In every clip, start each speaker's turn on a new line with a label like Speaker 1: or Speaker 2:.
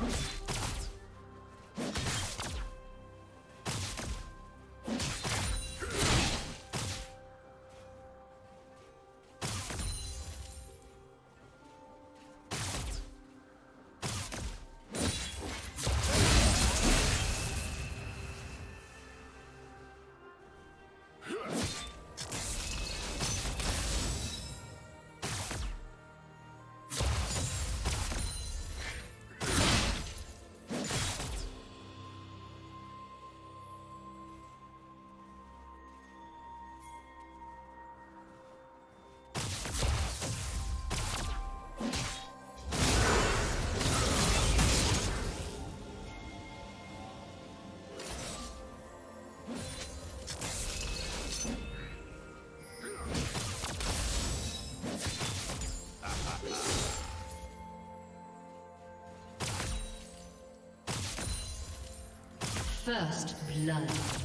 Speaker 1: Huh? First blood.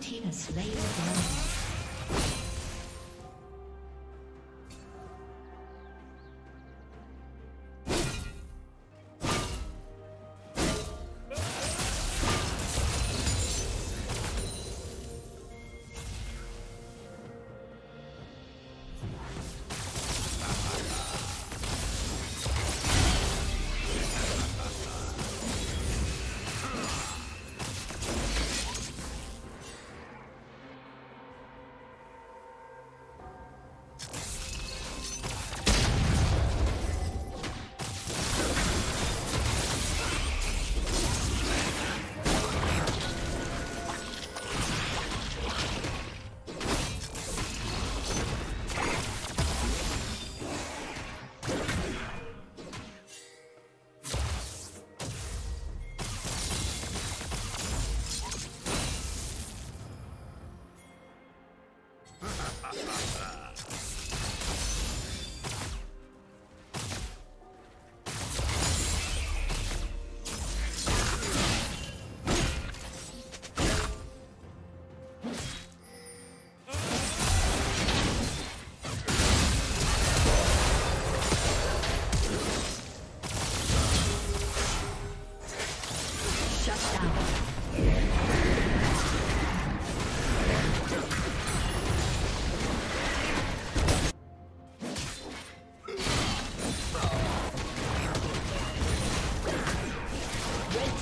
Speaker 1: Tina's team has slain the dragon.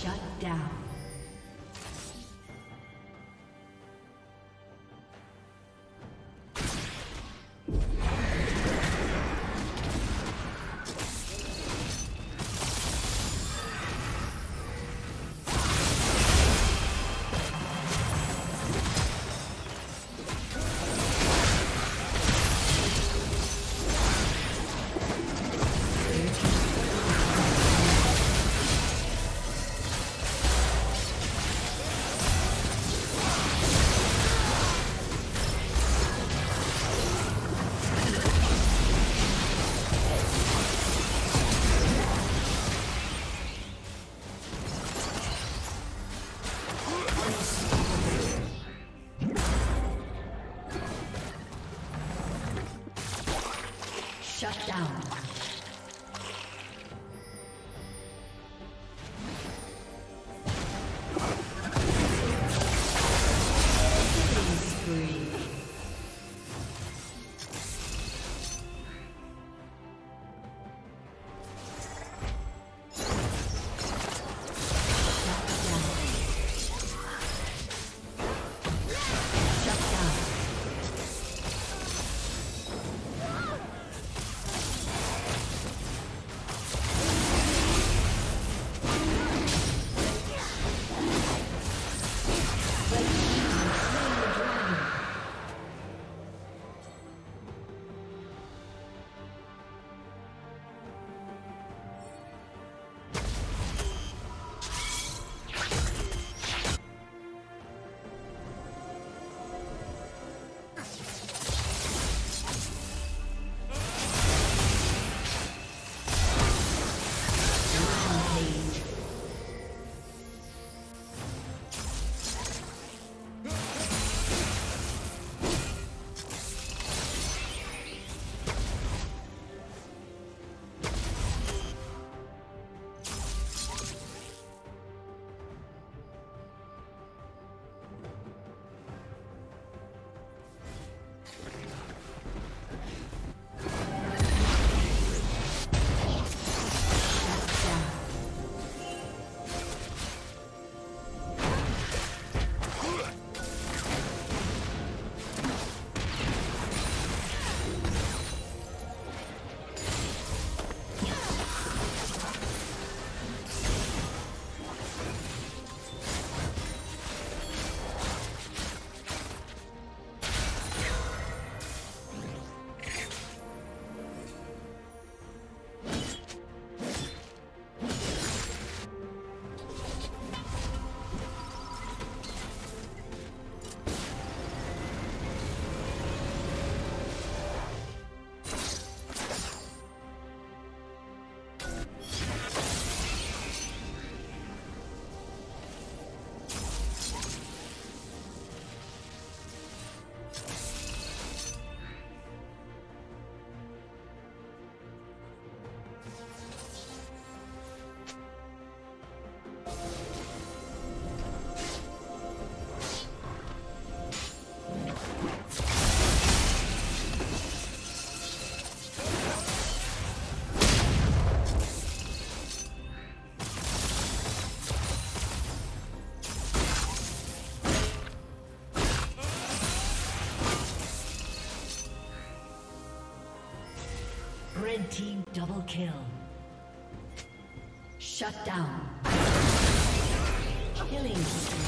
Speaker 1: Shut down. Team double kill. Shut down. Killing.